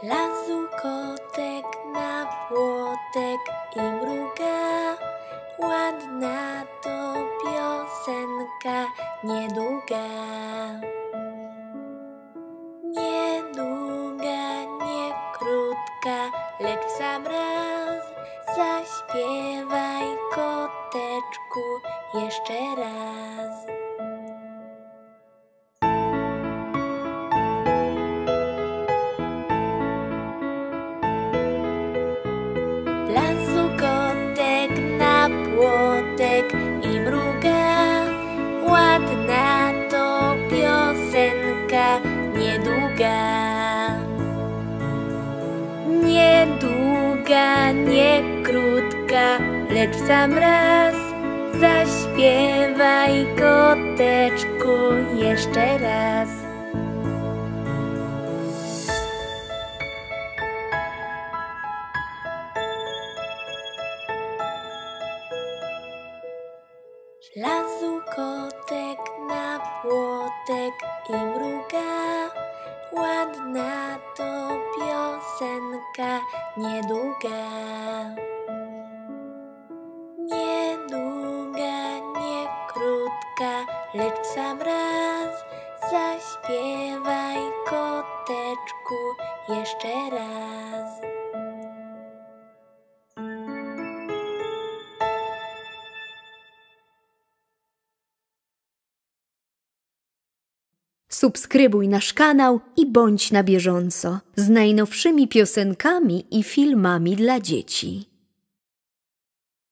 Lazu kotek na płotek i mruga. Ładna to piosenka, niedługa. Niedługa, nie krótka, lecz sam raz zaśpiewaj koteczku jeszcze raz. Na płotek i mruga. Ładna to piosenka, niedługa. Niedługa, nie krótka, lecz sam raz zaśpiewaj koteczku jeszcze Lasu kotek na płotek i mruga. Ładna to piosenka, niedługa. Niedługa, nie krótka, lecz sam raz zaśpiewaj koteczku jeszcze raz. Subskrybuj nasz kanał i bądź na bieżąco z najnowszymi piosenkami i filmami dla dzieci.